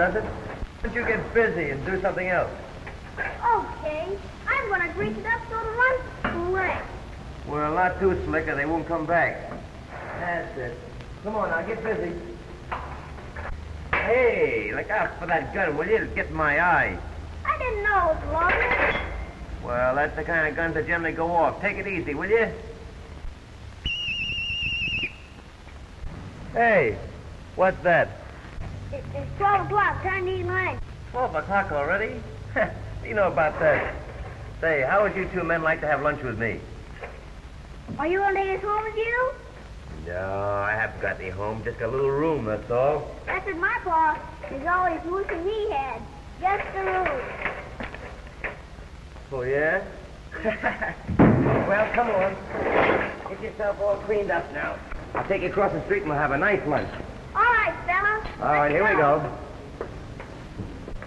does it? Why don't you get busy and do something else? Okay, I'm gonna grease it up so it'll run slick. Well, not too slick or they won't come back. That's it. Come on now, get busy. Hey, look out for that gun, will you? It'll get my eye. I didn't know it was loaded. Well, that's the kind of guns that generally go off. Take it easy, will you? Hey, what's that? It, it's 12 o'clock. Time to eat lunch. Twelve o'clock already? you know about that. Say, how would you two men like to have lunch with me? Are you gonna take us home with you? No, I haven't got any home. Just a little room, that's all. That's what my pa is always wishing he had. Just a room. Oh, yeah? well, come on. Get yourself all cleaned up now. I'll take you across the street and we'll have a nice lunch. All right, fella. All right, Let's here we go.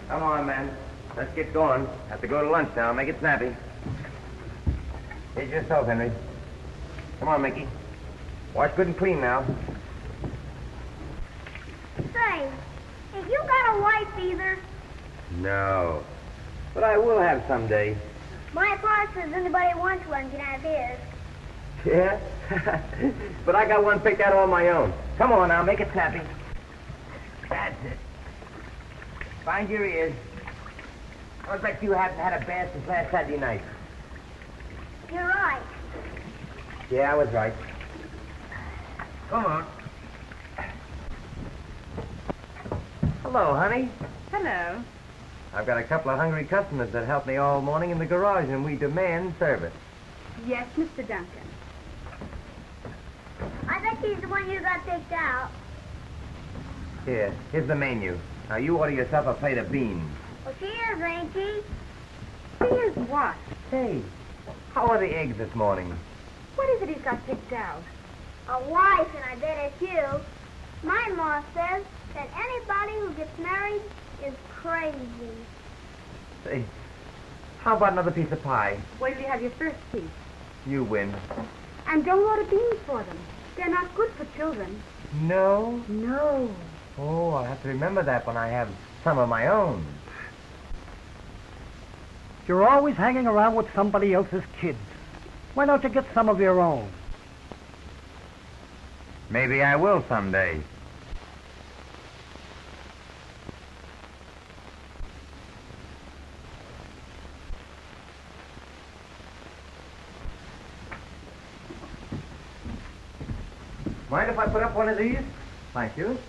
Come on, man. Let's get going. Have to go to lunch now. Make it snappy. Here's your soap, Henry. Come on, Mickey. Wash good and clean now. Say, have you got a wife either? No. But I will have someday. My pa says anybody wants one can have his. Yeah? but I got one picked out on my own. Come on now, make it snappy. That's it. Find your ears. I bet you haven't had a bath since last Saturday night. You're right. Yeah, I was right. Come on. Hello, honey. Hello. I've got a couple of hungry customers that helped me all morning in the garage, and we demand service. Yes, Mr. Duncan. I bet he's the one you got picked out. Here, here's the menu. Now you order yourself a plate of beans. Well, she is, ain't she? Here's what? Say, how are the eggs this morning? What is it he's got picked out? A wife, and I bet it's you. My ma says that anybody who gets married is crazy. Say, how about another piece of pie? Wait till you have your first piece. You win. And don't order beans for them. They're not good for children. No? No. Oh, I'll have to remember that when I have some of my own. You're always hanging around with somebody else's kids. Why don't you get some of your own? Maybe I will someday. Mind if I put up one of these? Thank you.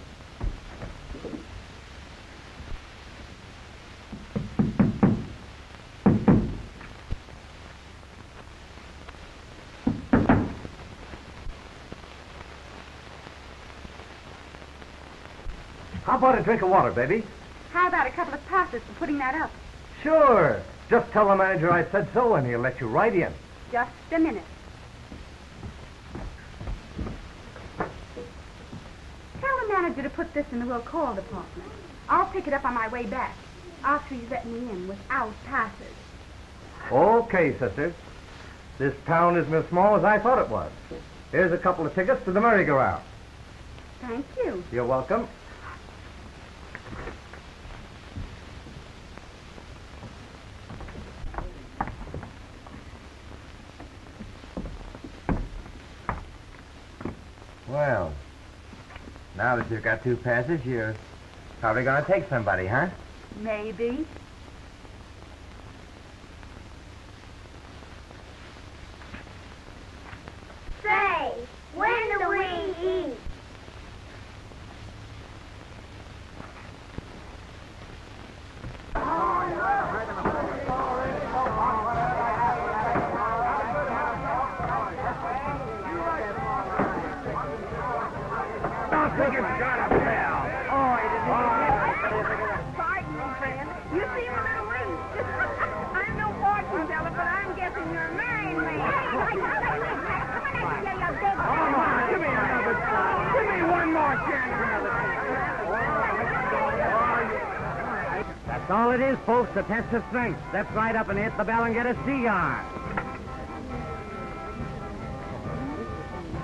How about a drink of water, baby? How about a couple of passes for putting that up? Sure. Just tell the manager I said so, and he'll let you right in. Just a minute. Tell the manager to put this in the will call department. I'll pick it up on my way back after he's let me in without passes. Okay, sisters. This town isn't as small as I thought it was. Here's a couple of tickets to the merry-go-round. Thank you. You're welcome. Well, now that you've got two passes, you're probably going to take somebody, huh? Maybe. Test of strength. Step right up and hit the bell and get a cigar.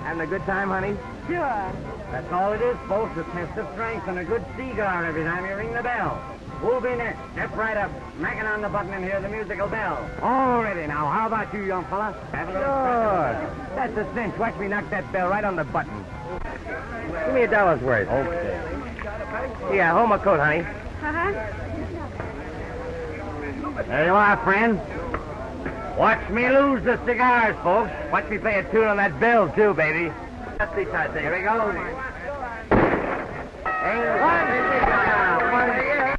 Having a good time, honey? Sure. That's all it is, folks, a test of strength and a good cigar every time you ring the bell. Who'll be next? Step right up, smacking on the button and hear the musical bell. All ready now. How about you, young fella? Have a little Good. That's a cinch. Watch me knock that bell right on the button. Give me a dollar's worth. Okay. Yeah, hold my coat, honey. Uh-huh. There you are, friend. Watch me lose the cigars, folks. Watch me play a tune on that bell, too, baby. Let's see, tight Here we go. Hey, one cigar, one cigar.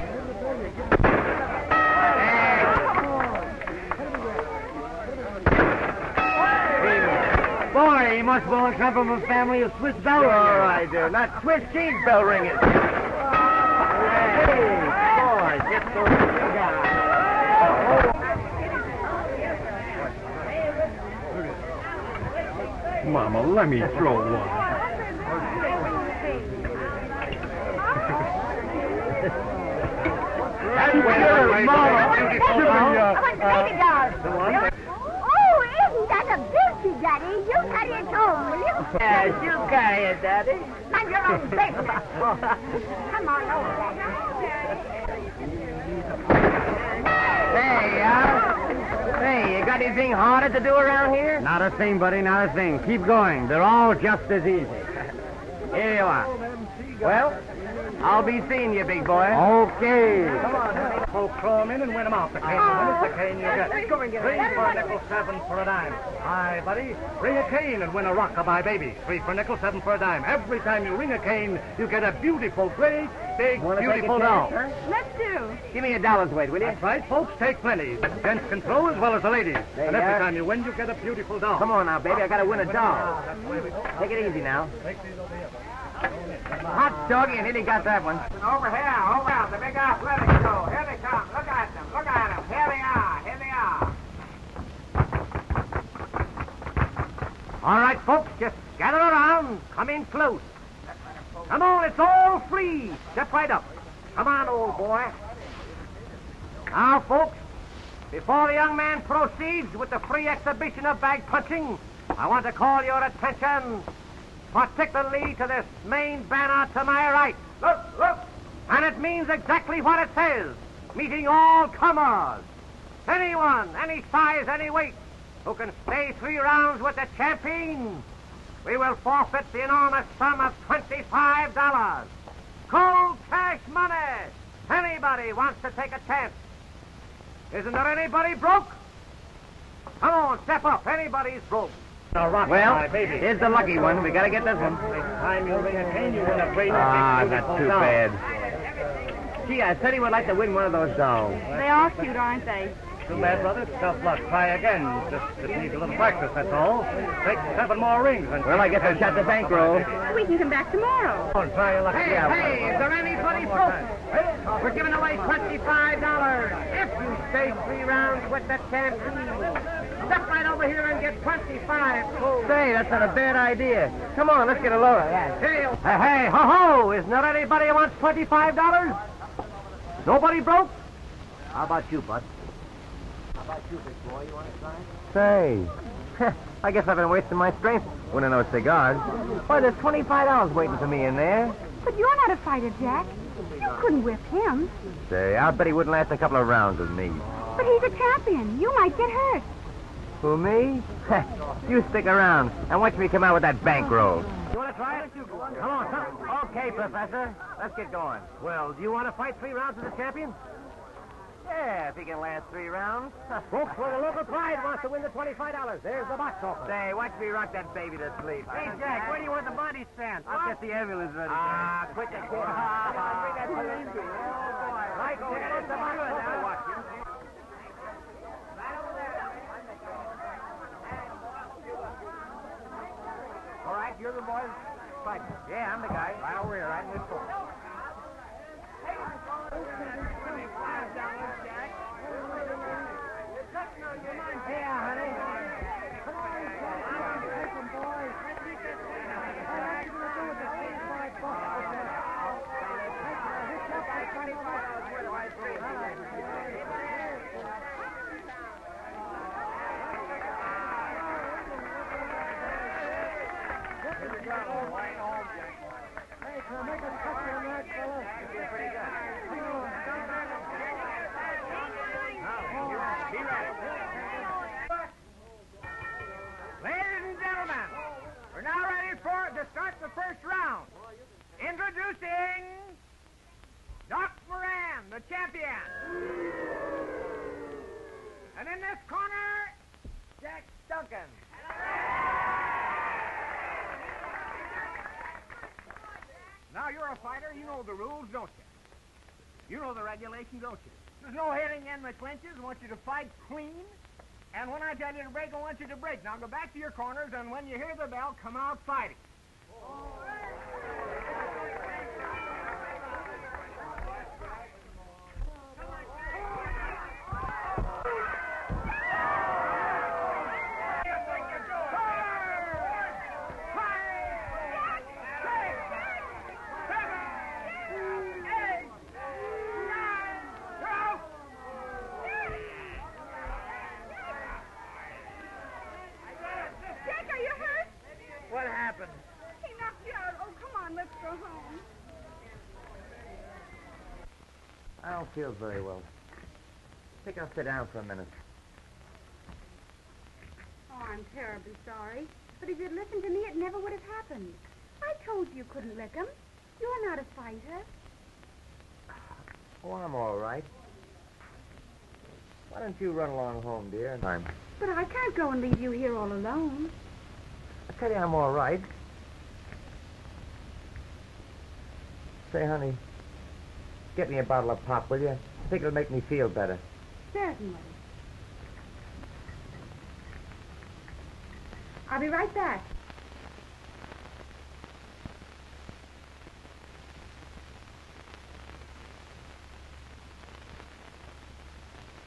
Hey. Boy, he must belong come from a family of Swiss bell ringers. Oh, All right, do. Not Swiss cheese bell ringers. Hey, boy, get those cigars. Mama, let me throw one. That's where Mama. Give me, uh, Come on, baby. Oh, isn't that a beauty, Daddy? You carry it home, will you? Yes, you carry it, Daddy. Mind your own business. Come on over, Daddy. Hey, you got anything harder to do around here? Not a thing, buddy, not a thing. Keep going. They're all just as easy. Here you are. Well, I'll be seeing you, big boy. Okay. Come on, folks, throw 'em in and win win 'em off. The cane, ah. when it's the cane you get. Go and get Three for a nickel, seven for a dime. Hi, buddy. Ring a cane and win a rockabye baby. Three for a nickel, seven for a dime. Every time you ring a cane, you get a beautiful, great, big, beautiful doll. Let's do. Give me a dollar's weight, will you? That's right, folks. Take plenty. The Gents can throw as well as the ladies. There and every are. time you win, you get a beautiful doll. Come on now, baby. I gotta win a doll. Take it easy now. Hot doggy, and nearly got that one. Over here, over here, the big athletic show. Here they come. Look at them. Look at them. Here they are. Here they are. All right, folks, just gather around. Come in close. Come on, it's all free. Step right up. Come on, old boy. Now, folks, before the young man proceeds with the free exhibition of bag punching, I want to call your attention particularly to this main banner to my right. Look, look. And it means exactly what it says. Meeting all comers. Anyone, any size, any weight, who can stay three rounds with the champion, we will forfeit the enormous sum of $25. Cold cash money. Anybody wants to take a chance. Isn't there anybody broke? Come on, step up. Anybody's broke. A rock, Well, baby. here's the lucky one. We gotta get this one. Next time you ring a cane, you win a great, Ah, big, that's too bad. Gee, I said he would like to win one of those dolls. They are cute, aren't they? Too bad, brother. Tough luck. Try again. Just, just need a little practice, that's all. Take seven more rings. And Well, I guess I've shot the bankroll. We can come back tomorrow. Come on, try your luck. Hey, Yeah, hey, is there anybody broke? We're giving away $25 if you stay three rounds with the champion. Step right over here and get 25 Say, that's not a bad idea. Come on, let's get a load of that. Hey, hey, ho, ho! Isn't there anybody who wants $25? Nobody broke? How about you, Bud? How about you, big boy? You want to try? Say, I guess I've been wasting my strength winning those cigars. Why, there's $25 waiting for me in there. But you're not a fighter, Jack. You couldn't whip him. Say, I'll bet he wouldn't last a couple of rounds with me. But he's a champion. You might get hurt. Who, me? you stick around and watch me come out with that bankroll. You want to try it? Come on, come. Okay, Professor. Let's get going. Well, do you want to fight three rounds with the champion? Yeah, if he can last three rounds. Folks, for the local pride wants to win the $25. There's the box office. Say, watch me rock that baby to sleep. Hey, Jack, where do you want the body stand? I'll get the ambulance ready. Ah, quit the kid. Right, there, it's the box office. Watch him. All right, you're the boy fighting. Yeah, I'm the guy. Right over here, right in this corner. A fighter, you know the rules, don't you? You know the regulations, don't you? There's no hitting in the clinches. I want you to fight clean. And when I tell you to break, I want you to break. Now go back to your corners, and when you hear the bell, come out fighting. Jack, are you hurt? What happened? He knocked you out. Oh, come on, let's go home. I don't feel very well. I think I'll sit down for a minute. Oh, I'm terribly sorry. But if you'd listened to me, it never would have happened. I told you you couldn't lick him. You're not a fighter. Oh, I'm all right. Why don't you run along home, dear? I'm. But I can't go and leave you here all alone. I tell you, I'm all right. Say, honey, get me a bottle of pop, will you? I think it'll make me feel better. Certainly. I'll be right back.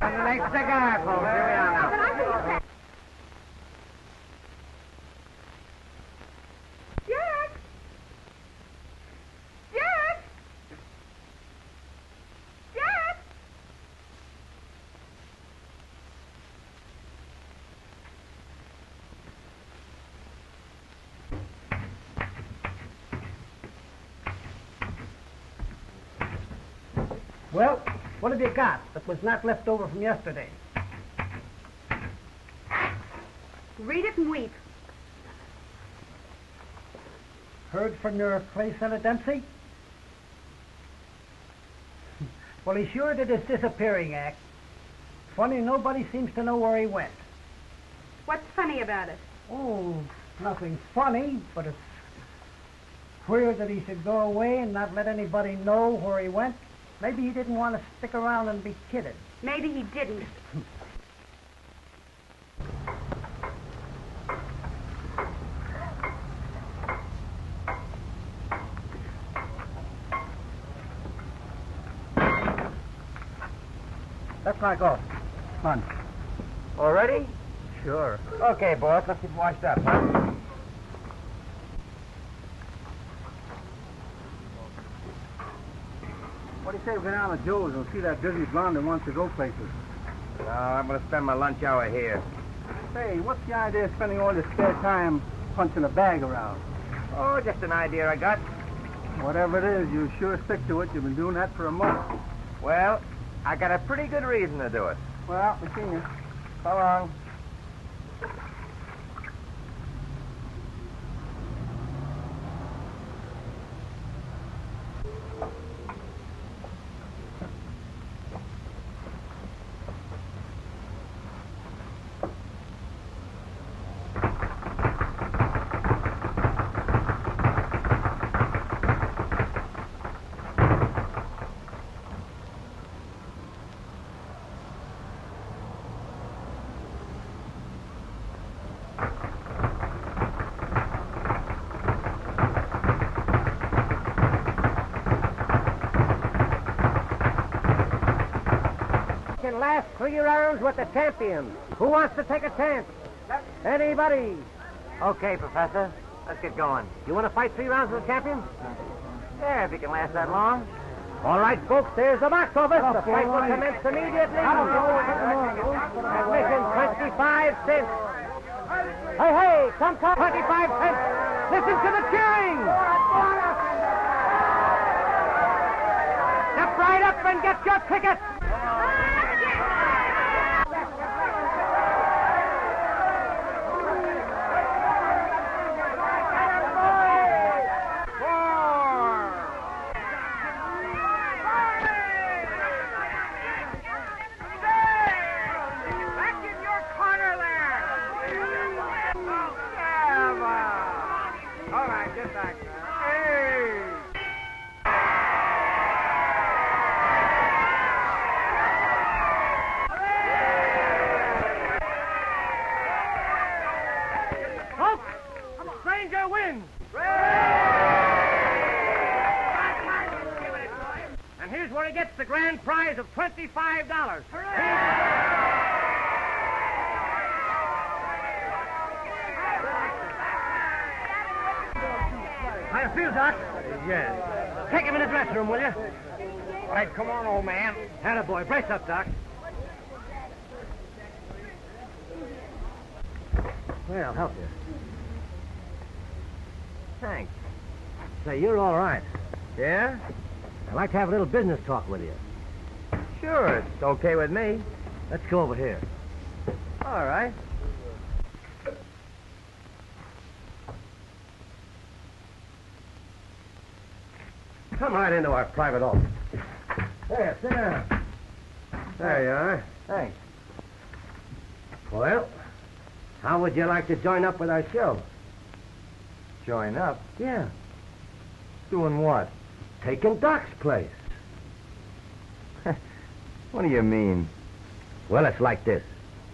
And the next cigar, folks. Here we are now. But I can Jack! Jack! Jack! Well, what have you got that was not left over from yesterday? Read it and weep. Heard from your place, Senator Dempsey? well, he sure did his disappearing act. Funny, nobody seems to know where he went. What's funny about it? Oh, nothing funny, but it's queer that he should go away and not let anybody know where he went. Maybe he didn't want to stick around and be kidded. Maybe he didn't. Let's not go. Come on. Already? Sure. Okay, boss. Let's get washed up, huh? What do you say we go down to Joe's and see that busy blonde that wants to go places? No, I'm going to spend my lunch hour here. Say, what's the idea of spending all your spare time punching a bag around? Oh, just an idea I got. Whatever it is, you sure stick to it. You've been doing that for a month. Well, I got a pretty good reason to do it. Well, we seen you. So long. Can last three rounds with the champion. Who wants to take a chance? Anybody? Okay, Professor. Let's get going. You want to fight three rounds with the champion? Yeah, if you can last that long. All right, folks, there's the box office. The fight will commence immediately. Admission 25 cents. Hey, hey, come, come. 25 cents. Listen to the cheering. Step right up and get your ticket. Thanks. Say, you're all right. Yeah? I'd like to have a little business talk with you. Sure, it's okay with me. Let's go over here. All right. Come right into our private office. There, sit down. There you are. Thanks. Well, how would you like to join up with our show? Join up? Yeah, Doing what? taking Doc's place. What do you mean? Well, it's like this.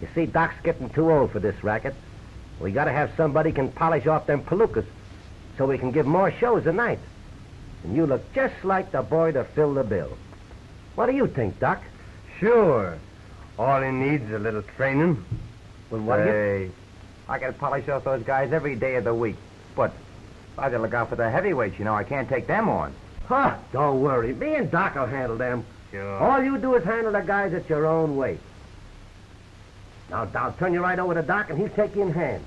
You see, Doc's getting too old for this racket. We gotta have somebody can polish off them palookas so we can give more shows a night. And you look just like the boy to fill the bill. What do you think, Doc? Sure. All he needs is a little training. Well, what do you... I can polish off those guys every day of the week. But I gotta look out for the heavyweights, you know. I can't take them on. Huh, don't worry. Me and Doc will handle them. Sure. All you do is handle the guys at your own weight. Now, I'll turn you right over to Doc, and he'll take you in hand.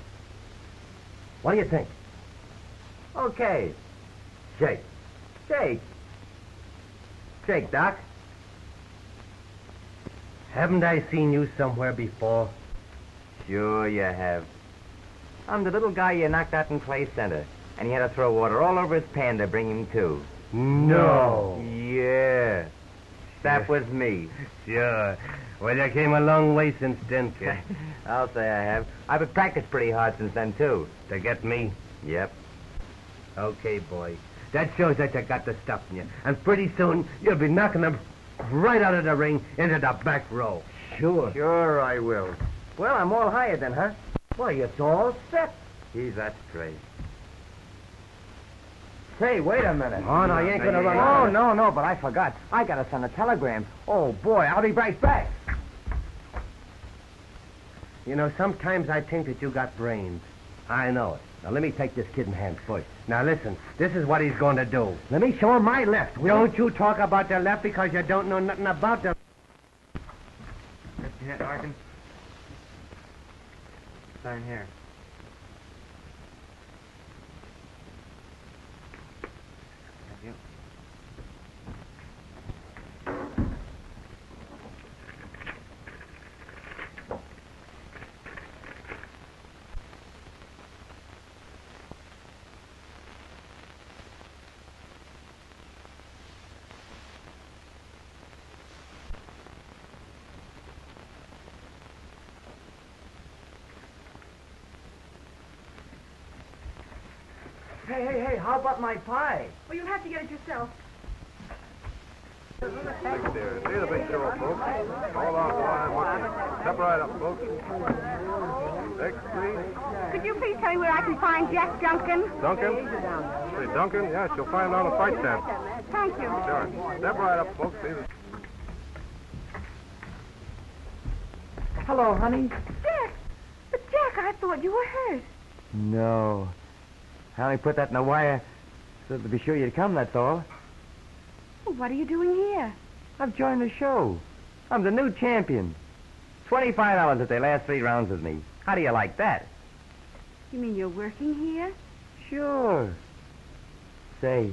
What do you think? Okay. Shake. Shake. Shake, Doc. Haven't I seen you somewhere before? Sure you have. I'm the little guy you knocked out in Clay Center, and he had to throw water all over his pan to bring him to. No. Yeah. That was me. Sure. Well, you came a long way since then, kid. I'll say I have. I've been practiced pretty hard since then, too. to get me? Yep. Okay, boy. That shows that you got the stuff in you. And pretty soon, you'll be knocking them right out of the ring into the back row. Sure. Sure I will. Well, I'm all hired then, huh? Why, it's all set. Geez, that's straight. Say, wait a minute. Oh, no, you ain't gonna run Oh, no, no, but I forgot. I gotta send a telegram. Oh, boy, I'll be right back. You know, sometimes I think that you got brains. I know it. Now, let me take this kid in hand first. Now, listen. This is what he's going to do. Let me show him my left. Don't you talk about the left because you don't know nothing about the... Here, Larkin. Sign here. Thank you. Hey, hey, hey, how about my pie? Well, you'll have to get it yourself. Thanks, dear. See the big show, folks. All on line, watching. Step right up, folks. Next, please. Could you please tell me where I can find Jack Duncan? Duncan. Say, Duncan, yes, you'll find him on the fight stand. Thank you. Sure. Step right up, folks. See the... Hello, honey. Jack! But Jack, I thought you were hurt. No. I only put that in the wire so to be sure you'd come, that's all. Well, what are you doing here? I've joined the show. I'm the new champion. Twenty-five dollars if they last three rounds with me. How do you like that? You mean you're working here? Sure. Say,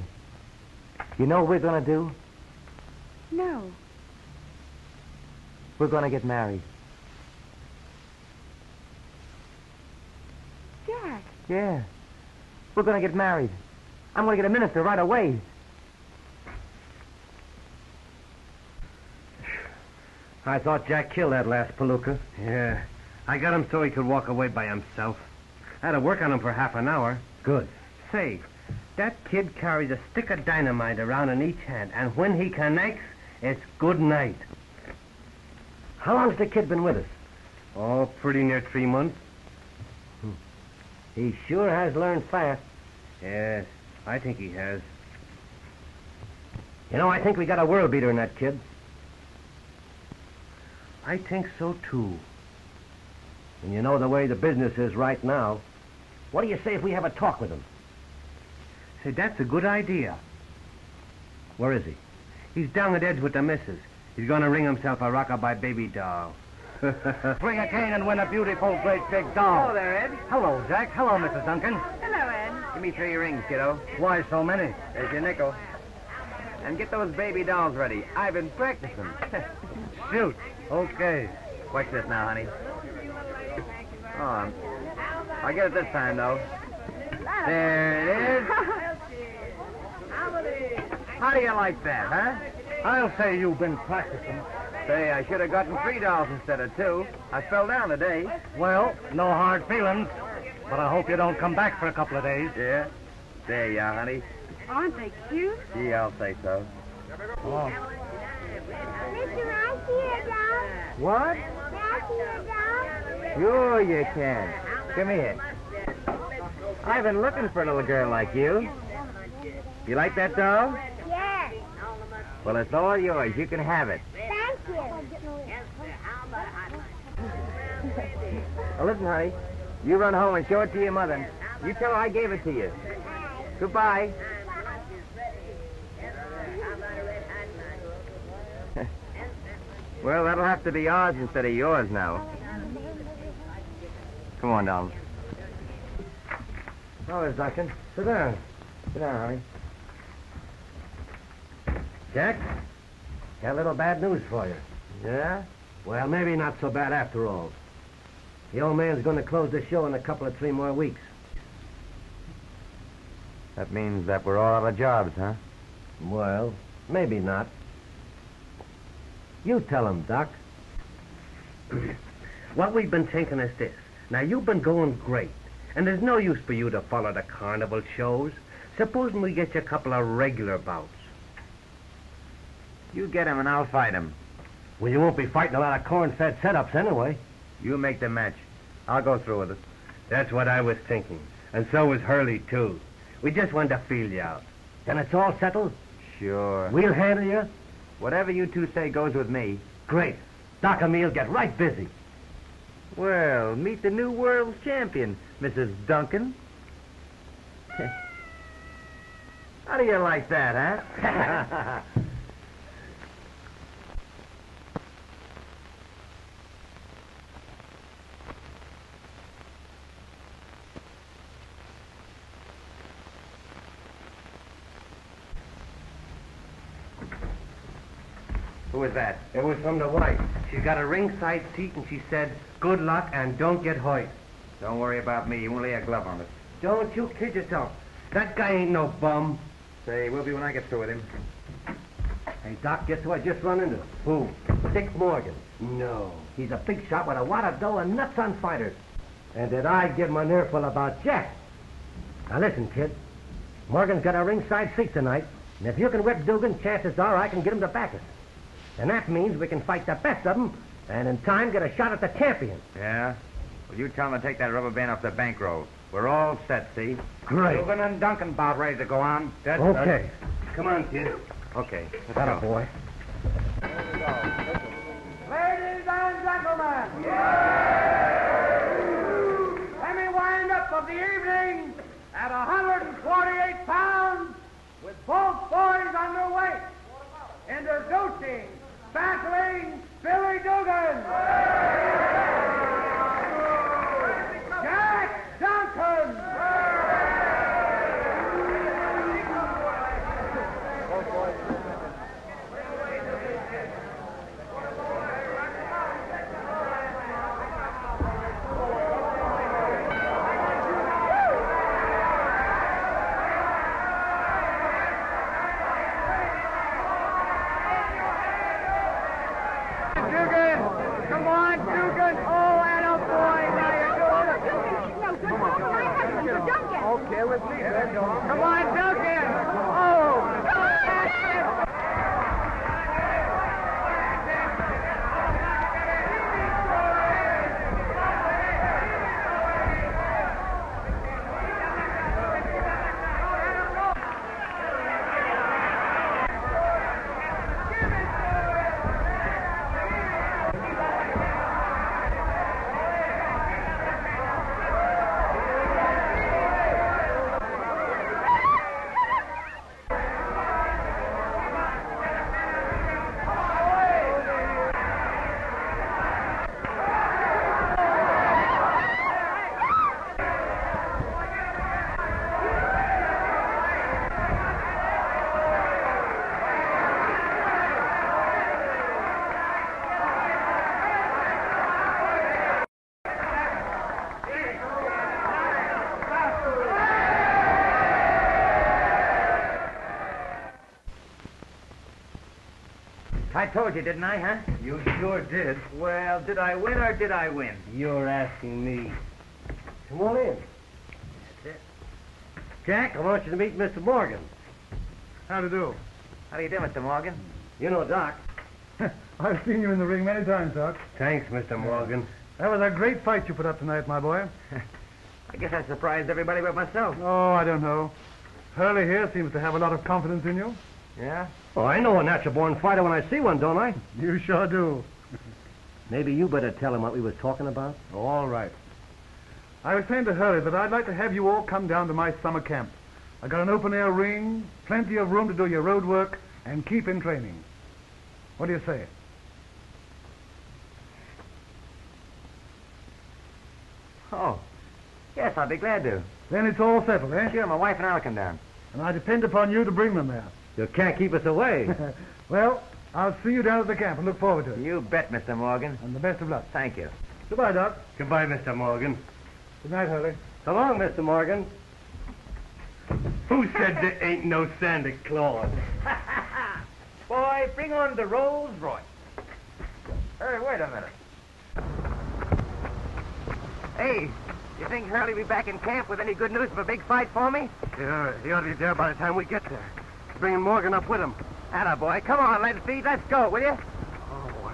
you know what we're gonna do? No. We're gonna get married. Jack, Yeah. We're gonna get married. I'm gonna get a minister right away. I thought Jack killed that last palooka. Yeah. I got him so he could walk away by himself. I had to work on him for half an hour. Good. Say, that kid carries a stick of dynamite around in each hand, and when he connects, it's good night. How long's the kid been with us? Oh, pretty near three months. He sure has learned fast. Yes, I think he has. You know, I think we got a world beater in that kid. I think so, too. And you know the way the business is right now. What do you say if we have a talk with him? Say, that's a good idea. Where is he? He's down at Ed's with the missus. He's going to ring himself a rockabye baby doll. Bring a cane and win a beautiful, great big doll. Hello there, Ed. Hello, Jack. Hello, Mrs. Duncan. Hello, Ed. Give me three rings, kiddo. Why so many? There's your nickel. And get those baby dolls ready. I've been practicing. Shoot. Okay. Watch this now, honey. Oh, I'll get it this time, though. There it is. How do you like that, huh? I'll say you've been practicing. Say, I should have gotten three dolls instead of two. I fell down today. Well, no hard feelings. But I hope you don't come back for a couple of days. Yeah? There you are, honey. Aren't they cute? Yeah, I'll say so. Oh. Mister, may I see your dog? What? May I see your dog? Sure you can. Come here. I've been looking for a little girl like you. You like that doll? Yes. Well, it's all yours. You can have it. Now, listen, honey. You run home and show it to your mother. You tell her I gave it to you. Goodbye. well, that'll have to be ours instead of yours now. Come on, darling. Oh, Miss Duncan. Sit down. Sit down, honey. Jack, got a little bad news for you. Yeah? Well, maybe not so bad after all. The old man's going to close the show in a couple of three more weeks. That means that we're all out of jobs, huh? Well, maybe not. You tell him, Doc. What we've been thinking is this. Now, you've been going great, and there's no use for you to follow the carnival shows. Supposing we get you a couple of regular bouts. You get him and I'll fight him. Well, you won't be fighting a lot of corn-fed setups anyway. You make the match. I'll go through with it. That's what I was thinking. And so was Hurley, too. We just wanted to feel you out. Then it's all settled. Sure. We'll handle you. Whatever you two say goes with me. Great. Doc and me'll get right busy. Well, meet the new world champion, Mrs. Duncan. How do you like that, huh? was that? It was from the wife. She's got a ringside seat, and she said, good luck and don't get hurt. Don't worry about me. You won't lay a glove on it. Don't you kid yourself. That guy ain't no bum. Say, we'll be when I get through with him. Hey, Doc, guess who I just run into? Who? Dick Morgan. No. He's a big shot with a wad of dough and nuts on fighters. And did I give him an earful about Jack? Now listen, kid. Morgan's got a ringside seat tonight, and if you can whip Dugan, chances are I can get him to back us. And that means we can fight the best of them, and in time get a shot at the champion. Yeah? Well, you tell him to take that rubber band off the bankroll. We're all set, see? Great. Dugan and Duncan about ready to go on. That's Okay. Come on, kid. Okay. Let's That a go. boy. Ladies and gentlemen, Yeah! let me wind up of the evening at 148 pounds with both boys underweight. What about it? Introducing, battling Billy Dugan. Told you, didn't I, huh? You sure did. Well, did I win or did I win? You're asking me. Come on in. That's it. Jack, I want you to meet Mr. Morgan. How to do? How do you do, Mr. Morgan? You know Doc. I've seen you in the ring many times, Doc. Thanks, Mr. Morgan. That was a great fight you put up tonight, my boy. I guess I surprised everybody but myself. Oh, I don't know. Hurley here seems to have a lot of confidence in you. Yeah? Oh, I know a natural-born fighter when I see one, don't I? You sure do. Maybe you better tell him what we was talking about. Oh, All right. I was saying to Hurley that I'd like to have you all come down to my summer camp. I got an open-air ring, plenty of room to do your road work, and keep in training. What do you say? Oh. Yes, I'd be glad to. Then it's all settled, eh? Sure, my wife and I'll come down. And I depend upon you to bring them there. You can't keep us away. well, I'll see you down at the camp and look forward to it. You bet, Mr. Morgan. And the best of luck. Thank you. Goodbye, Doc. Goodbye, Mr. Morgan. Good night, Hurley. so long, Mr. Morgan. Who said there ain't no Santa Claus? Boy, bring on the Rolls Royce. Hey, wait a minute. Hey, you think Hurley will be back in camp with any good news of a big fight for me? Yeah, he ought to be there by the time we get there. Bringing Morgan up with him. Atta boy, come on, Leadfeed, let's go, will you? Oh, boy.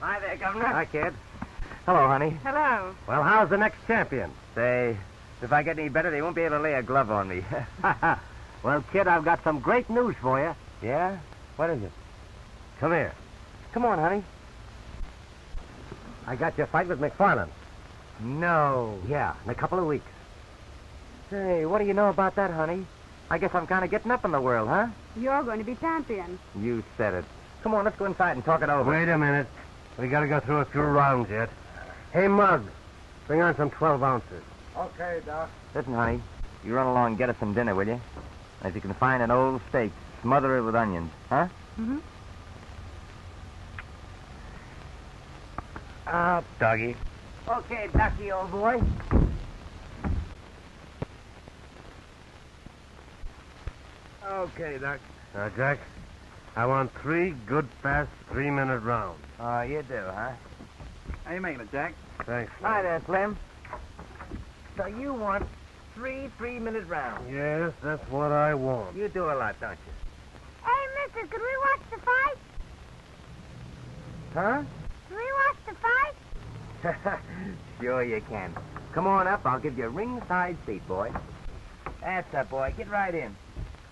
Hi there, Governor. Hi, kid. Hello, honey. Hello. Well, how's the next champion? Say, if I get any better, they won't be able to lay a glove on me. well, kid, I've got some great news for you. yeah? What is it? Come here. Come on, honey. I got your fight with McFarland. No. Yeah, in a couple of weeks. Say, what do you know about that, honey? I guess I'm kind of getting up in the world, huh? You're going to be champion. You said it. Come on, let's go inside and talk it over. Wait a minute. We gotta go through a few rounds yet. Hey, Mug, bring on some 12 ounces. Okay, Doc. Listen, honey, you run along and get us some dinner, will you? If you can find an old steak, smother it with onions, huh? Mm-hmm. Up, doggy. Okay, Ducky, old boy. Okay, Doc. Now, Jack, I want three good, fast, three-minute rounds. Oh, you do, huh? How you making it, Jack? Thanks. Hi there, Slim. So you want three three-minute rounds. Yes, that's what I want. You do a lot, don't you? Hey, mister, could we watch the fight? Huh? Can we watch the fight? sure you can. Come on up. I'll give you a ringside seat, boy. That's up, boy. Get right in.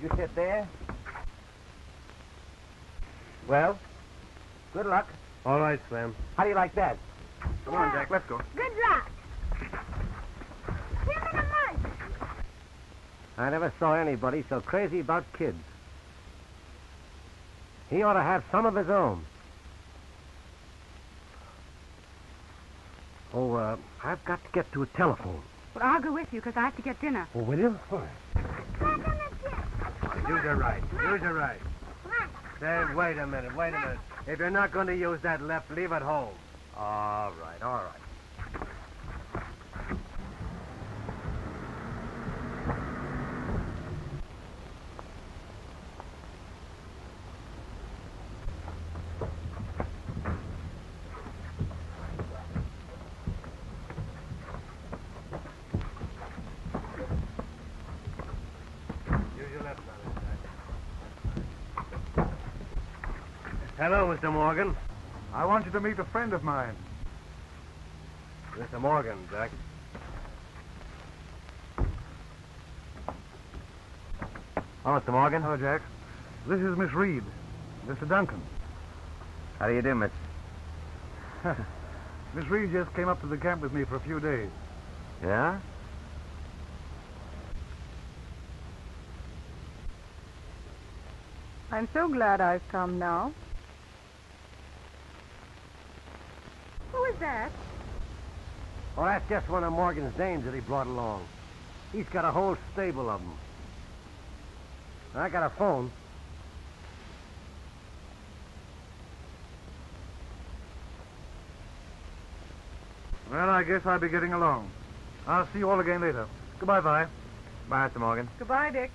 You sit there. Well, good luck. All right, Slim. How do you like that? Come on, Jack, let's go. Good luck. Him in a month. I never saw anybody so crazy about kids. He ought to have some of his own. Oh, uh, I've got to get to a telephone. Well, I'll go with you because I have to get dinner. Oh, will you? Back on the chair. Use your right. Use your right. Then wait a minute. Wait a minute. If you're not going to use that left, leave it home. All right, all right. Use your left, Jack. Hello, Mr. Morgan. I want you to meet a friend of mine. Mr. Morgan, Jack. Oh, Mr. Morgan. Hello, Jack. This is Miss Reed. Mr. Duncan. How do you do, Miss? Miss Reed just came up to the camp with me for a few days. Yeah? I'm so glad I've come now. Who is that? Well, that's just one of Morgan's dames that he brought along. He's got a whole stable of them. I got a phone. Well, I guess I'll be getting along. I'll see you all again later. Goodbye, Vi. Bye, Mr. Morgan. Goodbye, Dick.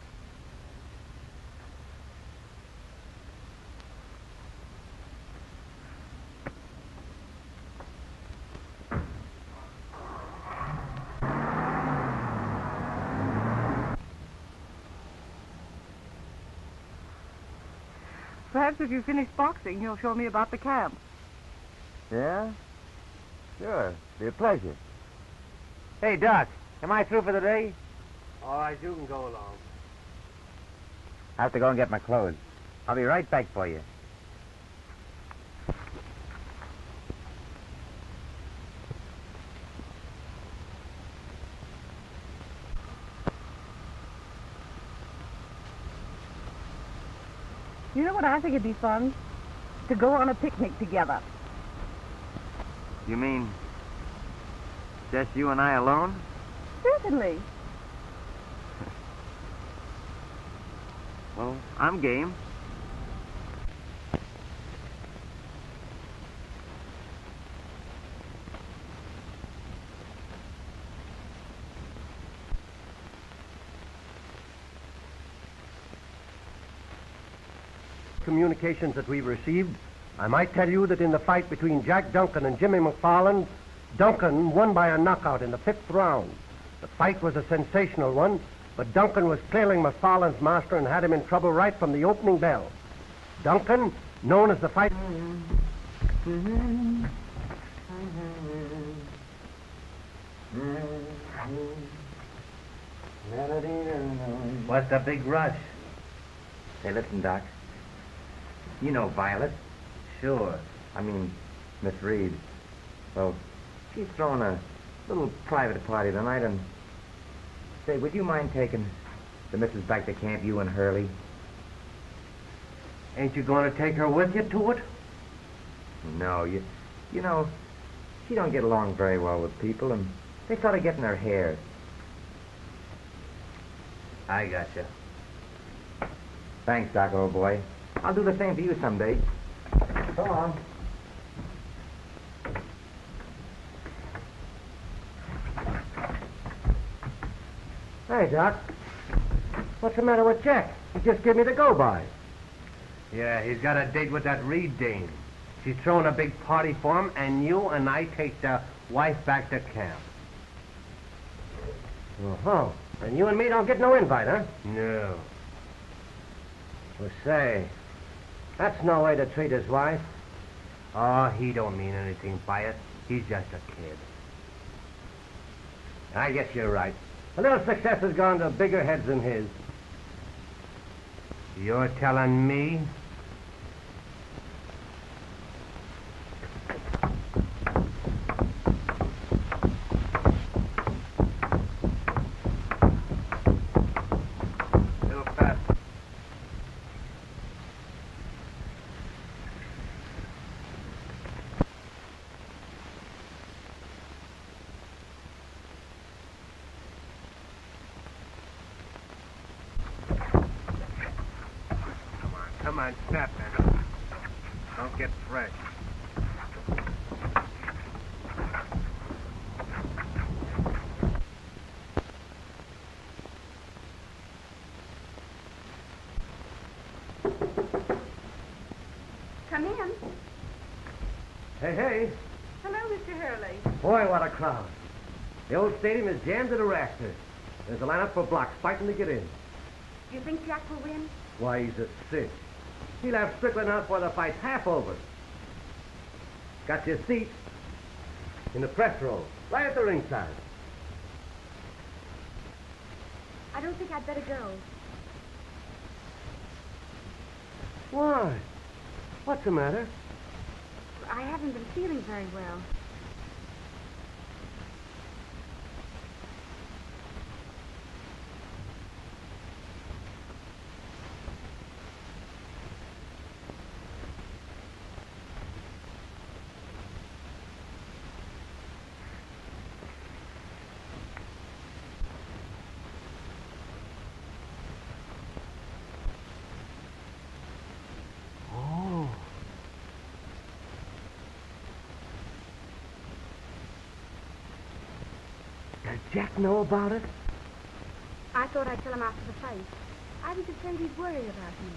Perhaps if you finish boxing, you'll show me about the camp. Yeah? Sure. Be a pleasure. Hey, Doc, am I through for the day? All right, you can go along. I have to go and get my clothes. I'll be right back for you. What I think it'd be fun? To go on a picnic together. You mean just you and I alone? Certainly. Well, I'm game. Communications that we've received, I might tell you that in the fight between Jack Duncan and Jimmy McFarland, Duncan won by a knockout in the fifth round. The fight was a sensational one, but Duncan was trailing McFarland's master and had him in trouble right from the opening bell. Duncan, known as the fight. What's the big rush? Hey, listen, Doc. You know Violet. Sure. I mean, Miss Reed. Well, she's throwing a little private party tonight, and say, would you mind taking the missus back to camp, you and Hurley? Ain't you going to take her with you to it? No, you, you know, she don't get along very well with people, and they sort of get in her hair. I got you. Thanks, Doc, old boy. I'll do the same for you someday. So long. Hey, Doc. What's the matter with Jack? He just gave me the go-by. Yeah, he's got a date with that Reed dame. She's throwing a big party for him, and you and I take the wife back to camp. Uh-huh. And you and me don't get no invite, huh? No. Well, say, that's no way to treat his wife. Oh, he don't mean anything by it. He's just a kid. I guess you're right. A little success has gone to bigger heads than his. You're telling me? Little fast. Come on, come on, snap that. Don't get fresh. Come in. Hey, hey. Hello, Mr. Hurley. Boy, what a crowd. The old stadium is jammed to the rafters. There's a lineup for blocks fighting to get in. Do you think Jack will win? Why, he's a cinch. He'll have Strickland out before the fight's half over. Got your seat in the press row, right at the ringside. I don't think I'd better go. Why? What's the matter? I haven't been feeling very well. Does Jack know about it? I thought I'd tell him after the fight. I was afraid he'd worry about me.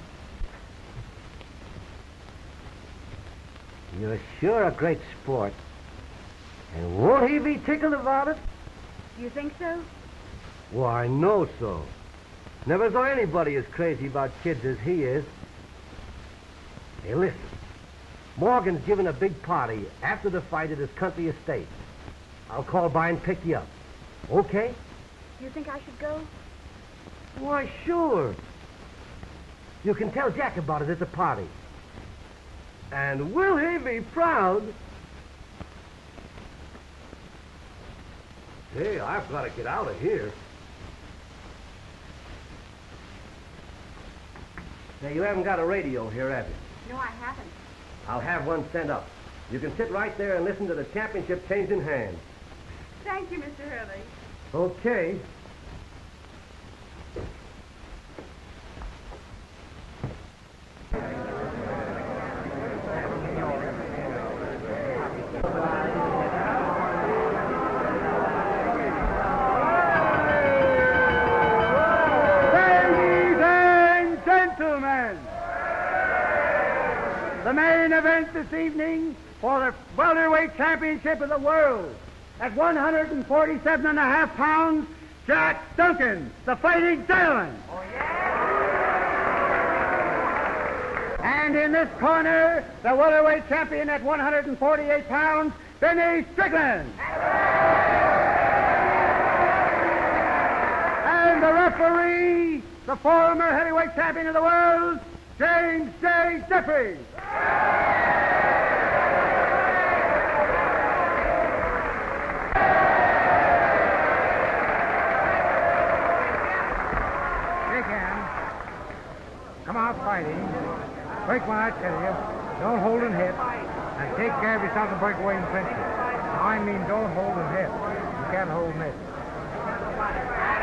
You're sure a great sport. And won't he be tickled about it? Do you think so? Why, I know so. Never saw anybody as crazy about kids as he is. Hey, listen. Morgan's giving a big party after the fight at his country estate. I'll call by and pick you up. Okay? Do you think I should go? Why, sure. You can tell Jack about it at the party. And will he be proud? Hey, I've got to get out of here. Now, you haven't got a radio here, have you? No, I haven't. I'll have one sent up. You can sit right there and listen to the championship changing hands. Thank you, Mr. Hurley. Okay. The main event this evening for the welterweight championship of the world at 147 and a half pounds, Jack Duncan, the fighting gentleman. Oh, and in this corner, the welterweight champion at 148 pounds, Benny Strickland. And the referee, the former heavyweight champion of the world, James J. Jeffries. Shake hands. Come out fighting. Break when I tell you. Don't hold and hit. And take care of yourself and break away in clinches. Now, I mean don't hold and hit. You can't hold and hit.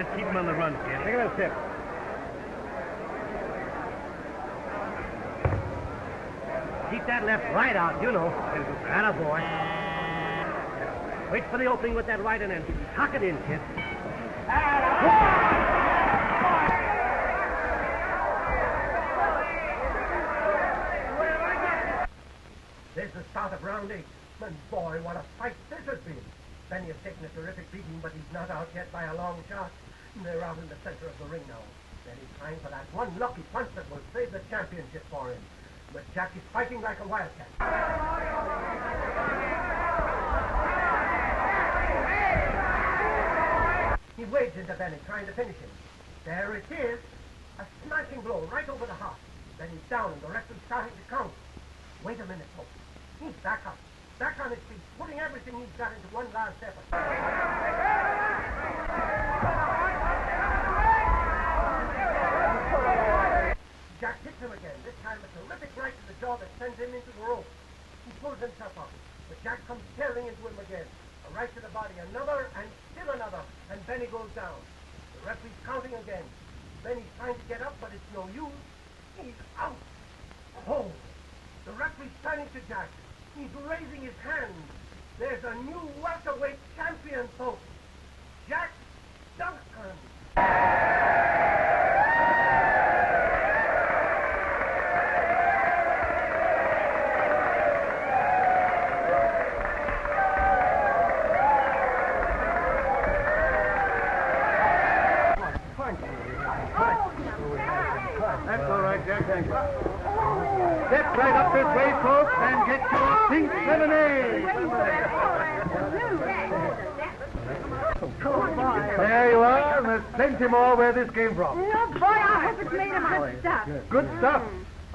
Just keep him on the run, kid. Take a little sip. Keep that left right out, you know. Atta boy. Wait for the opening with that right and then tuck it in, kid. There's the start of round eight. And boy, what a fight this has been. Benny has taken a terrific beating, but he's not out yet by a long shot. They're out in the center of the ring now. Benny's trying for that one lucky punch that will save the championship for him. But Jack is fighting like a wildcat. He wades into Benny, trying to finish him. There it is. A smashing blow right over the heart. Then he's down, and the referee's starting to count. Wait a minute, folks. He's back up. Back on his feet, putting everything he's got into one last effort. Terrific right to the jaw that sends him into the rope. He pulls himself up, but Jack comes tearing into him again. A right to the body, another, and still another, and Benny goes down. The referee's counting again. Benny's trying to get up, but it's no use. He's out. Oh, the referee's turning to Jack. He's raising his hand. There's a new welterweight champion, folks. Jack Duncan. Right, Step right up this way, folks, and get your pink lemonade. There you are, and there's plenty more where this came from. Oh, boy, I hope it's made of good stuff. Good stuff.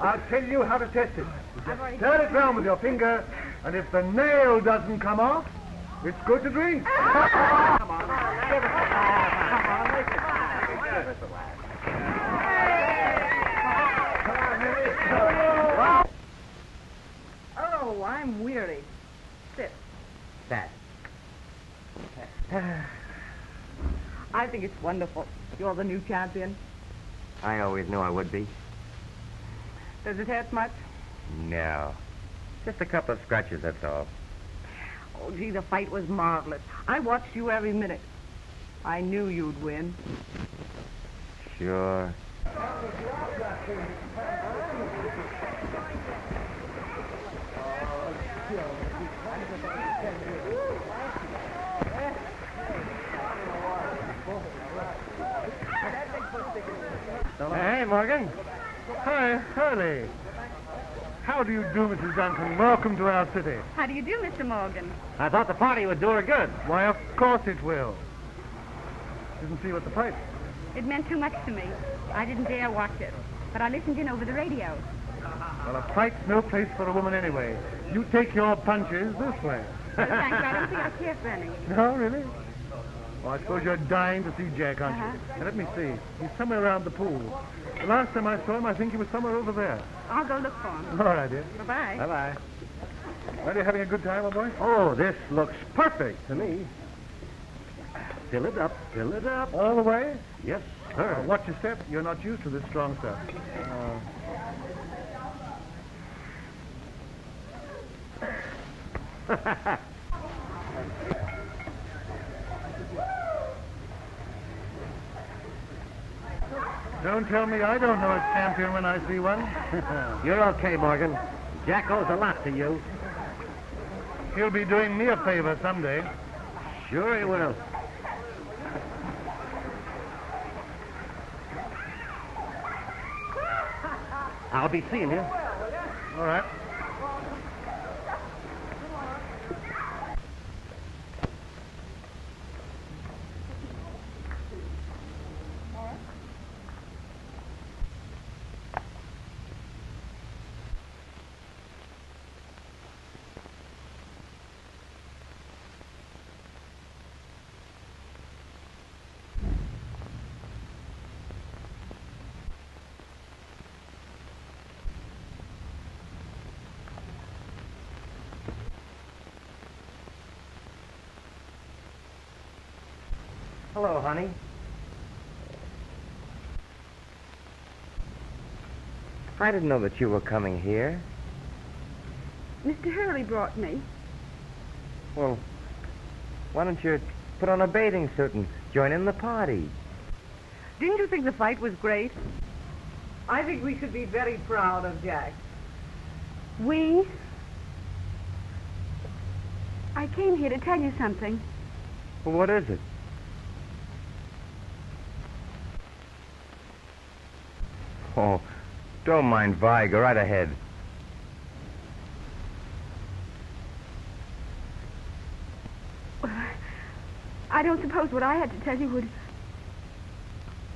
I'll tell you how to test it. Turn it round with your finger, and if the nail doesn't come off, it's good to drink. Come on, give a laugh. Come on, make it. Give us a Oh, I'm weary. Sit. That. I think it's wonderful. You're the new champion. I always knew I would be. Does it hurt much? No. Just a couple of scratches, that's all. Oh, gee, the fight was marvelous. I watched you every minute. I knew you'd win. Sure. Hey, Morgan. Hi, Hurley. How do you do, Mrs. Duncan? Welcome to our city. How do you do, Mr. Morgan? I thought the party would do her good. Why, of course it will. Didn't see what the fight. It meant too much to me. I didn't dare watch it, but I listened in over the radio. Well, a fight's no place for a woman anyway. You take your punches this way. Oh, thanks. I don't think I care for any. No, really? Well, I suppose you're dying to see Jack, aren't Uh-huh. you? Now, let me see. He's somewhere around the pool. The last time I saw him, I think he was somewhere over there. I'll go look for him. All right, dear. Bye-bye. Bye-bye. Well, you having a good time, my boy? Oh, this looks perfect to me. Fill it up, fill it up. All the way? Yes, Uh, sir. watch your step. You're not used to this strong stuff. Don't tell me I don't know a champion when I see one. You're okay, Morgan. Jack owes a lot to you. He'll be doing me a favor someday. Sure he will. I'll be seeing you. All right. Honey. I didn't know that you were coming here. Mr. Hurley brought me. Well, why don't you put on a bathing suit and join in the party? Didn't you think the fight was great? I think we should be very proud of Jack. We? I came here to tell you something. Well, what is it? Oh, don't mind Vi. Go right ahead. I don't suppose what I had to tell you would.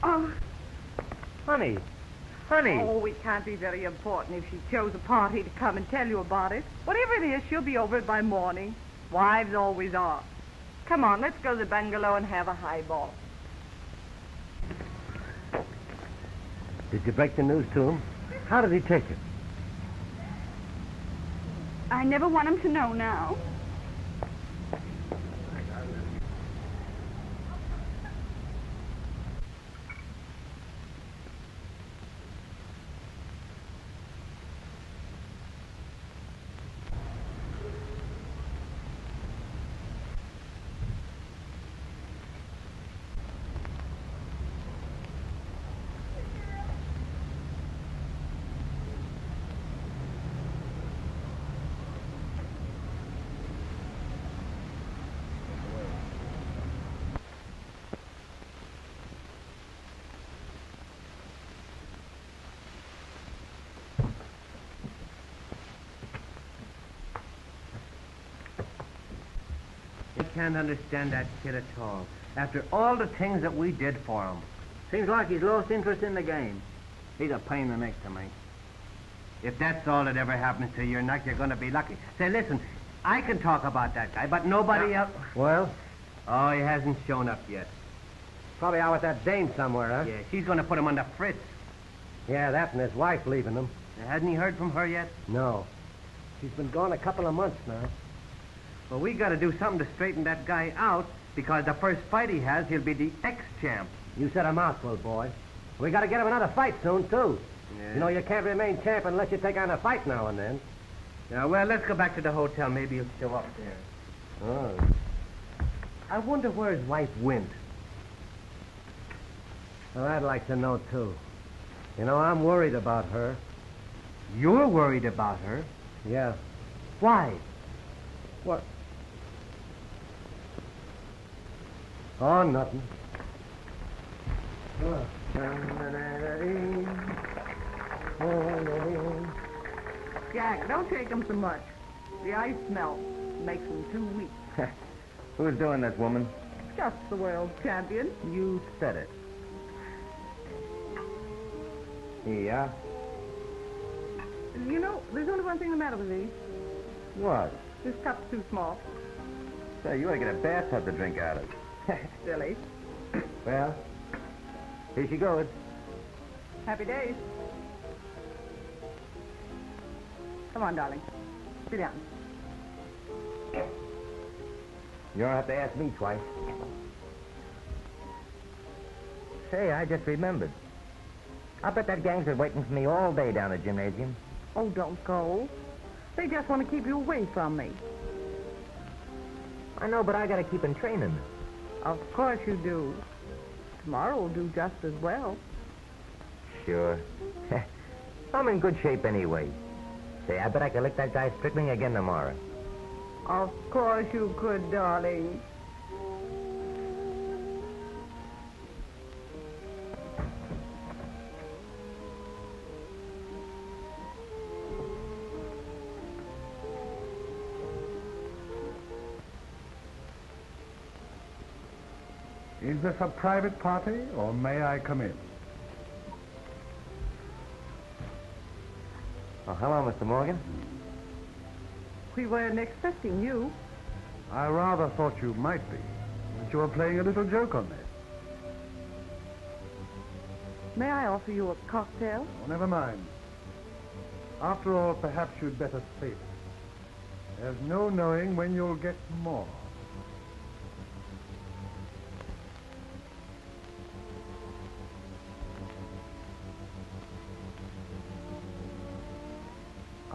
Oh, Honey. Honey. Oh, it can't be very important if she chose a party to come and tell you about it. Whatever it is, she'll be over it by morning. Wives always are. Come on, let's go to the bungalow and have a highball. Did you break the news to him? How did he take it? I never want him to know now. Can't understand that kid at all. After all the things that we did for him. Seems like he's lost interest in the game. He's a pain in the neck to me. If that's all that ever happens to your neck, you're going to be lucky. Say, listen, I can talk about that guy, but nobody else. Well, Oh, he hasn't shown up yet. probably out with that dame somewhere, huh? Yeah, she's going to put him on the fritz. Yeah, that and his wife leaving him. Hasn't he heard from her yet? No. She's been gone a couple of months now. Well, we got to do something to straighten that guy out because the first fight he has, he'll be the ex-champ. You said a mouthful, boy. We got to get him another fight soon, too. Yeah. You know, you can't remain champ unless you take on a fight now and then. Yeah, well, let's go back to the hotel. Maybe he'll show up there. Oh. I wonder where his wife went. Well, I'd like to know, too. You know, I'm worried about her. You're worried about her. Yeah. Why? What? Oh, nothing. Jack, don't take him so much. The ice melts. Makes him too weak. Who's doing this, woman? Just the world champion. You said it. Yeah? You know, there's only one thing the matter with these. What? This cup's too small. Say, you ought to get a bathtub to drink out of. Silly. well, here she goes. Happy days. Come on, darling. Sit down. You don't have to ask me twice. Say, I just remembered. I bet that gang's been waiting for me all day down at the gymnasium. Oh, don't go. They just want to keep you away from me. I know, but I gotta keep in training. Of course you do. Tomorrow will do just as well. Sure. I'm in good shape anyway. Say, I bet I can lick that guy Strickland again tomorrow. Of course you could, darling. Is this a private party, or may I come in? Oh, hello, Mr. Morgan. We weren't expecting you. I rather thought you might be. That you were playing a little joke on me. May I offer you a cocktail? Oh, never mind. After all, perhaps you'd better save it. There's no knowing when you'll get more.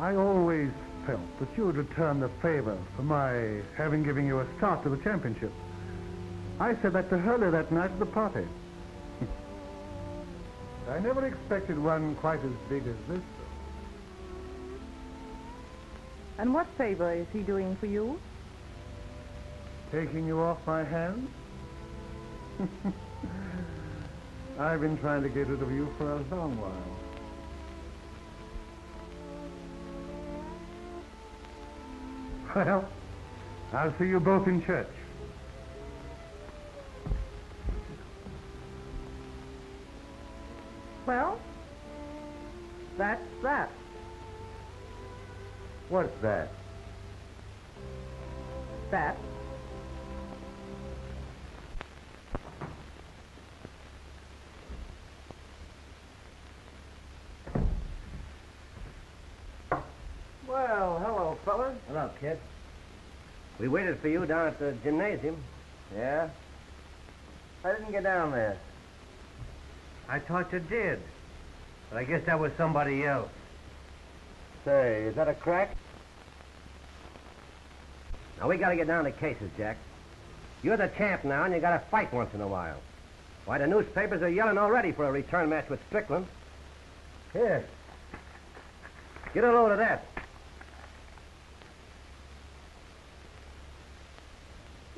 I always felt that you would return the favor for my having given you a start to the championship. I said that to Hurley that night at the party. I never expected one quite as big as this. And what favor is he doing for you? Taking you off my hands? I've been trying to get rid of you for a long while. Well, I'll see you both in church. Well, that's that. What's that? That. Hello, kid. We waited for you down at the gymnasium. Yeah? I didn't get down there. I thought you did. But I guess that was somebody else. Say, is that a crack? Now, we got to get down to cases, Jack. You're the champ now, and you got to fight once in a while. Why, the newspapers are yelling already for a return match with Strickland. Here. Get a load of that.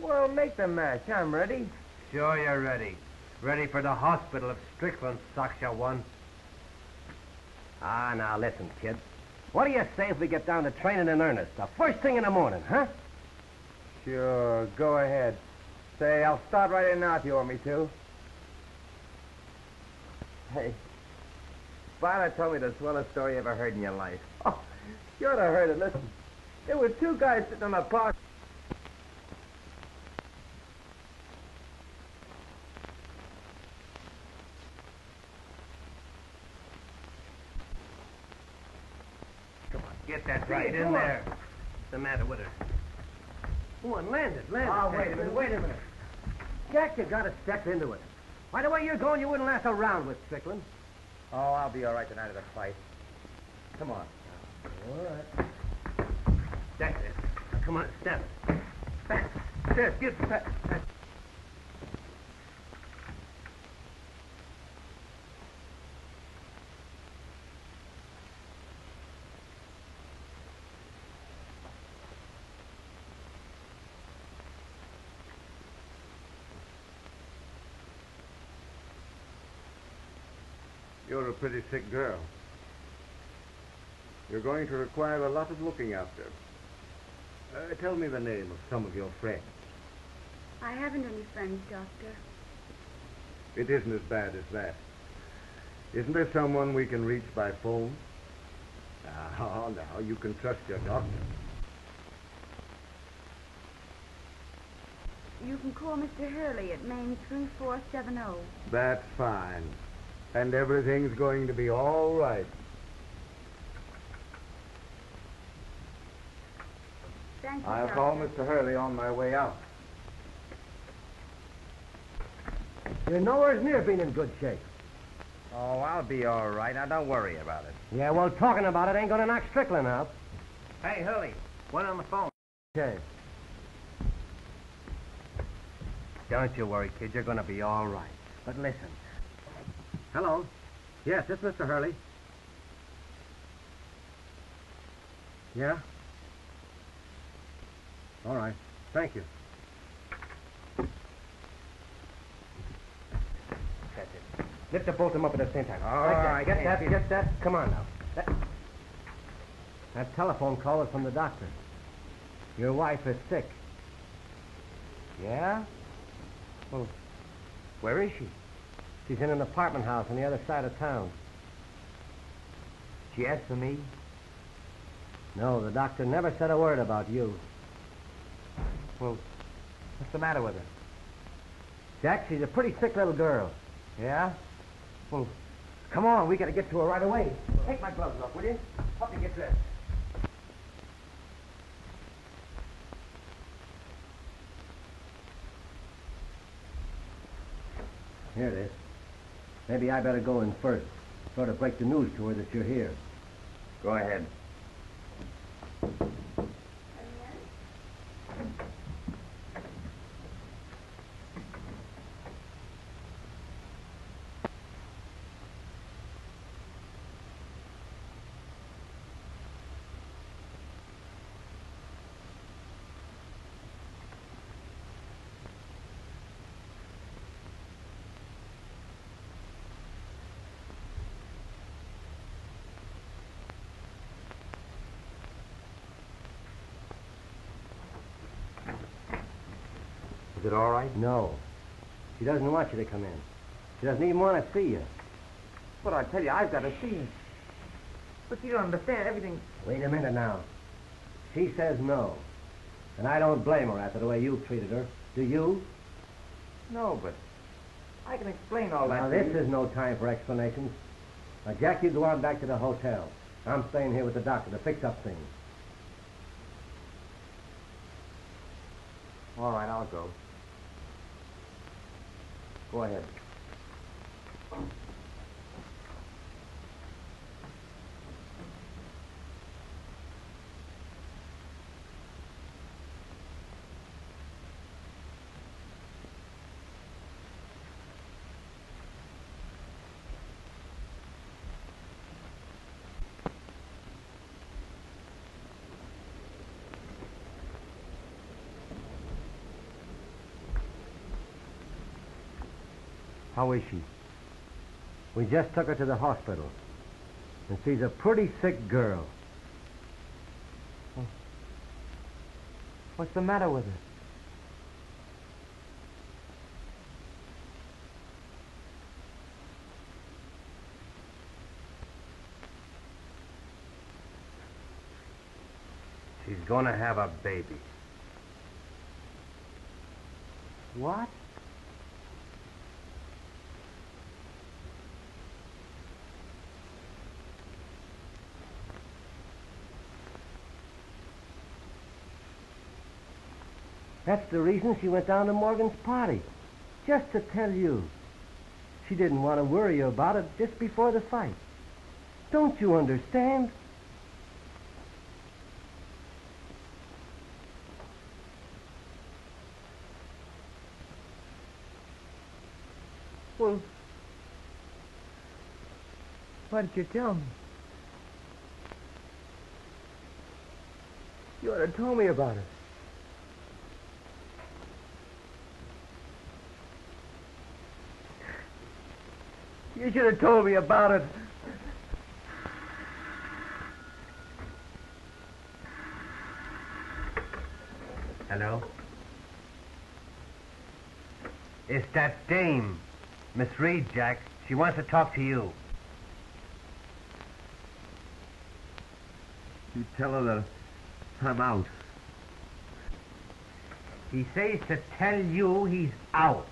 Well, make the match. I'm ready. Sure you're ready. Ready for the hospital if Strickland socks you one. Ah, now listen, kid. What do you say if we get down to training in earnest, the first thing in the morning, huh? Sure, go ahead. Say, I'll start right in now if you want me to. Hey, Violet told me the swellest story you ever heard in your life. Oh, you ought to have heard it. Listen, there were two guys sitting on a park. Come on, get that right in there. What's the matter with her? Come on, land it, land Oh, it. wait a minute, wait a minute. Jack, you gotta step into it. By the way you're going, you wouldn't last a round with Strickland. Oh, I'll be all right tonight at the fight. Come on. All right. That's it. Now, come on, step. Fast. Step, get fast. You're a pretty sick girl. You're going to require a lot of looking after. Uh, tell me the name of some of your friends. I haven't any friends, Doctor. It isn't as bad as that. Isn't there someone we can reach by phone? Now, now, you can trust your doctor. You can call Mr. Hurley at Main 3470. That's fine. And everything's going to be all right. Thank you, I'll Doctor. call Mr. Hurley on my way out. You're nowhere near being in good shape. Oh, I'll be all right. Now, don't worry about it. Yeah, well, talking about it ain't gonna knock Strickland out. Hey, Hurley, one on the phone. Okay. Don't you worry, kid. You're going to be all right. But listen. Hello. Yes, it's Mr. Hurley. Yeah? All right. Thank you. That's it. Lift the both of them up at the same time. All like right, that. get that, get that. Come on now. That, that telephone call is from the doctor. Your wife is sick. Yeah? Well, where is she? She's in an apartment house on the other side of town. She asked for me? No, the doctor never said a word about you. Well, what's the matter with her? Jack, she's a pretty sick little girl. Yeah? Well, come on. We got to get to her right away. Take my gloves off, will you? Help me get dressed. Here it is. Maybe I better go in first. Sort of break the news to her that you're here. Go ahead. Is it all right? No. She doesn't want you to come in. She doesn't even want to see you. But I tell you, I've got to see her. But you don't understand. Everything. Wait a minute now. She says no. And I don't blame her after the way you treated her. Do you? No, but I can explain all that. Now, this is no time for explanations. Now, Jack, you go on back to the hotel. I'm staying here with the doctor to fix up things. All right, I'll go. Go ahead. How is she? We just took her to the hospital. And she's a pretty sick girl. What's the matter with her? She's gonna have a baby. What? That's the reason she went down to Morgan's party. Just to tell you. She didn't want to worry you about it just before the fight. Don't you understand? Well, why didn't you tell me? You ought to told me about it. You should have told me about it. Hello? It's that dame, Miss Reed, Jack. She wants to talk to you. You tell her that I'm out. He says to tell you he's out.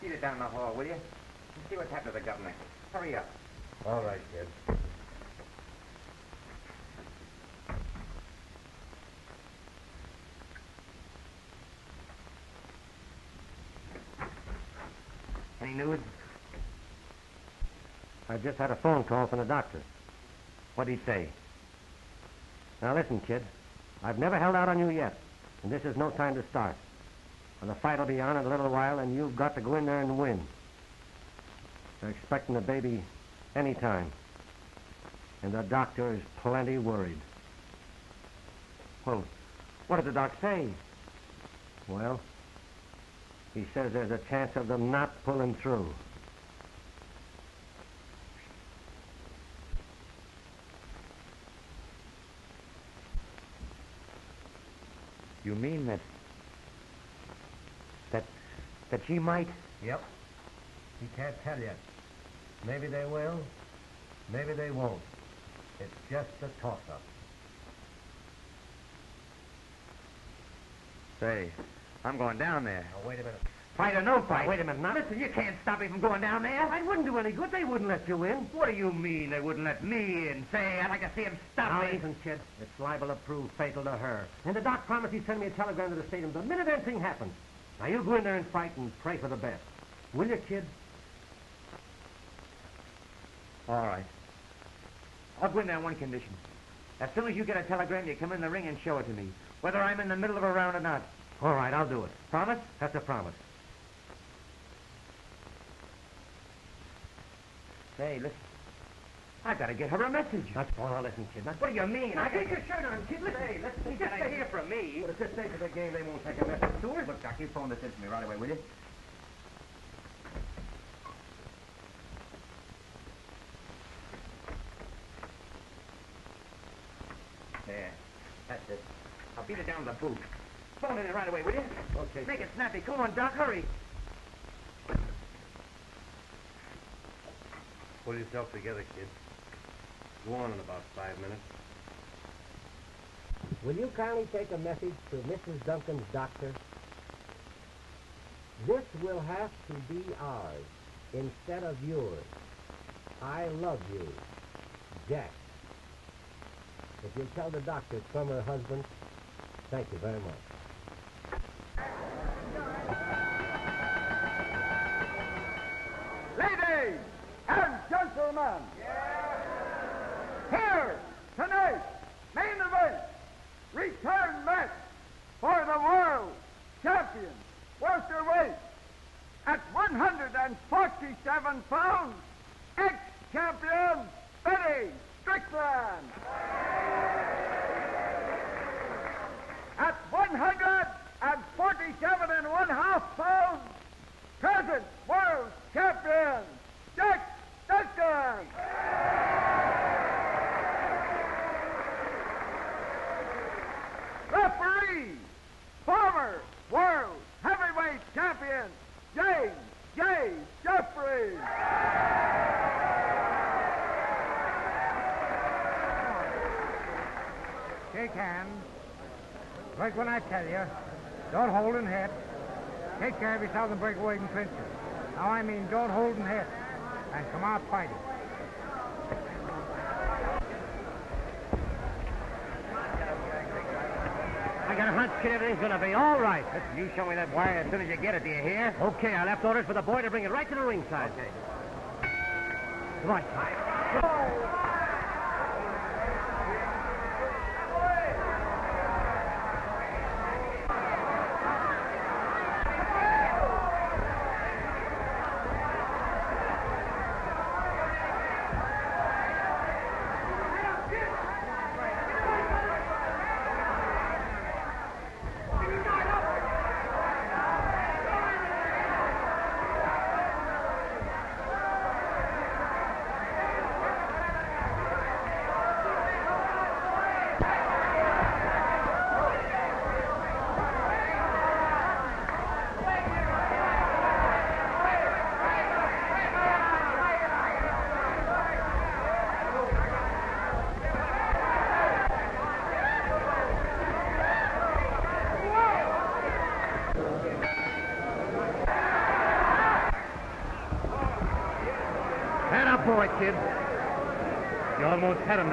See it down in the hall, will you? See what's happened to the governor. Hurry up. All right, kid. Any news? I just had a phone call from the doctor. What'd he say? Now listen, kid. I've never held out on you yet, and this is no time to start. And the fight will be on in a little while, and you've got to go in there and win. They're expecting a baby any time. And the doctor is plenty worried. Well, what did the doc say? Well, he says there's a chance of them not pulling through. You mean that... that... that she might... Yep. He can't tell yet. Maybe they will. Maybe they won't. It's just a toss-up. Say, I'm going down there. Now, wait a minute. Fight or no fight. Wait a minute, now. Listen, you can't stop me from going down there. It wouldn't do any good. They wouldn't let you in. What do you mean they wouldn't let me in? Say, I'd like to see him stop Now, me. listen, kid. It's liable to prove fatal to her. And the doc promised he'd send me a telegram to the stadium the minute anything happens. Now, you go in there and fight and pray for the best. Will you, kid? All right. I'll go in there on one condition. As soon as you get a telegram, you come in the ring and show it to me, whether I'm in the middle of a round or not. All right, I'll do it. Promise? That's a promise. Say, listen. I gotta get her a message. That's all. Now, listen, kid. What do you mean? Now, I take your shirt on, kid. Listen. Say, listen, you gotta hear from me. But at this stage of the game, they won't take a message to her. Look, Doc, you phone this in to me right away, will you? There. That's it. I'll beat it down to the booth. Phone it in right away, will you? Okay. Make it snappy. Come on, Doc, hurry. Pull yourself together, kid. Go on in about five minutes. Will you kindly take a message to Mrs. Duncan's doctor? This will have to be ours instead of yours. I love you, Jack. If you'll tell the doctor it's from her husband, thank you very much. Ladies and gentlemen, here tonight, main event, return match for the world champion welterweight at 147 pounds, ex-champion Benny Strickland. At 147 and one half pounds, present world champion Jack Duncan. shake hands. Like when I tell you, don't hold and hit. Take care of yourself and break away from trenches. Now, I mean, don't hold and hit. And come out fighting. I got a hunch, kid, everything's gonna be all right. Listen, you show me that wire as soon as you get it, do you hear? Okay, I left orders for the boy to bring it right to the ringside. Okay. Come on. Head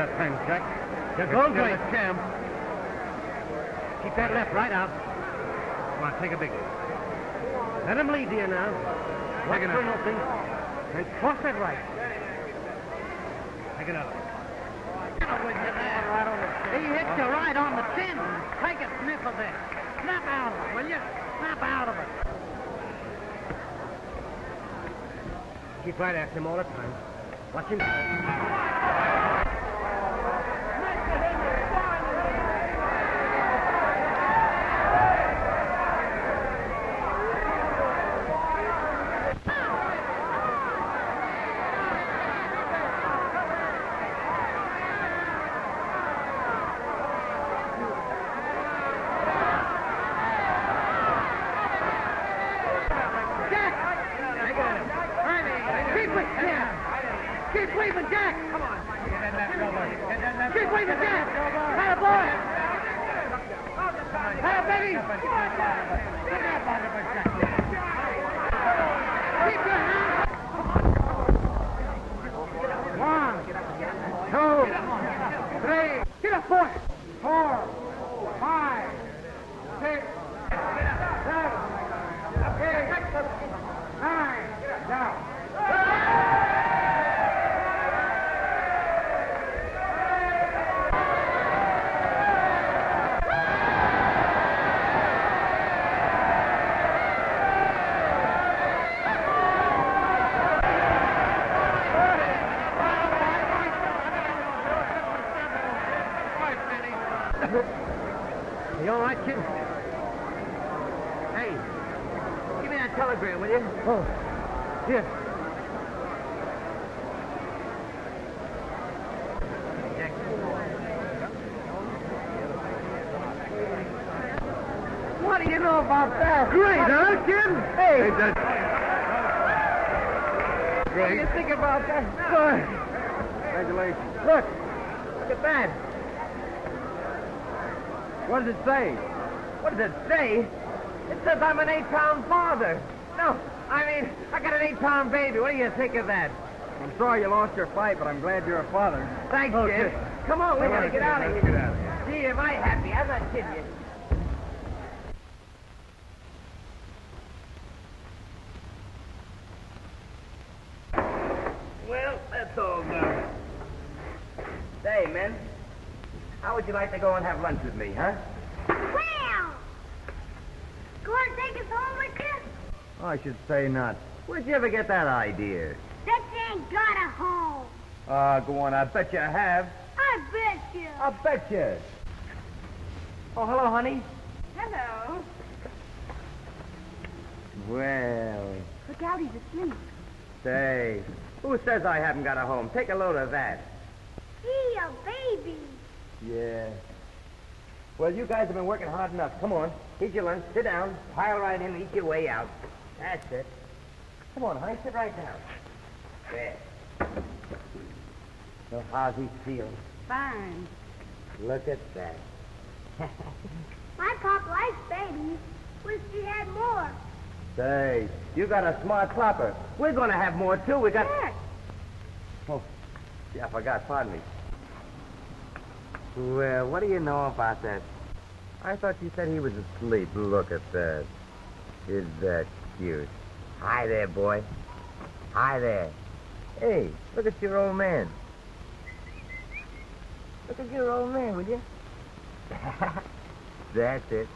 that time, Jack. You're going the champ. Keep that left right out. Come on, take a big one. Let him lead you now. Watch Take it for nothing. And cross it right. Take another. He hit you right on the chin. Take a sniff of this. Snap out of it, will you? Snap out of it. Keep right after him all the time. Watch him. Hey, that's... what do you think about that? Congratulations. Look, look at that. What does it say? What does it say? It says I'm an eight-pound father. No, I mean, I got an eight-pound baby. What do you think of that? I'm sorry you lost your fight, but I'm glad you're a father. Thanks, Okay. kid. Come on, we gotta get out of here. get out of here. Gee, am I happy? I'm not kidding you. Well, that's all done. Say, men, how would you like to go and have lunch with me, huh? Well, go and take us home with you? Oh, I should say not. Where'd you ever get that idea? That ain't got a home. Ah, go on. I bet you have. I bet you. I'll bet you. Oh, hello, honey. Hello. Well, Look out, he's asleep. Say, who says I haven't got a home? Take a load of that. He a baby. Yeah. Well, you guys have been working hard enough. Come on. Eat your lunch. Sit down. Pile right in. Eat your way out. That's it. Come on, honey. Sit right down. There. So how's he feel? Fine. Look at that. My pop likes babies. Wish he had more. Say, you got a smart plopper. We're going to have more, too. We got... Yes. Oh, yeah, I forgot. Pardon me. Well, what do you know about that? I thought you said he was asleep. Look at that. Is that cute? Hi there, boy. Hi there. Hey, look at your old man. Look at your old man, will you? That's it.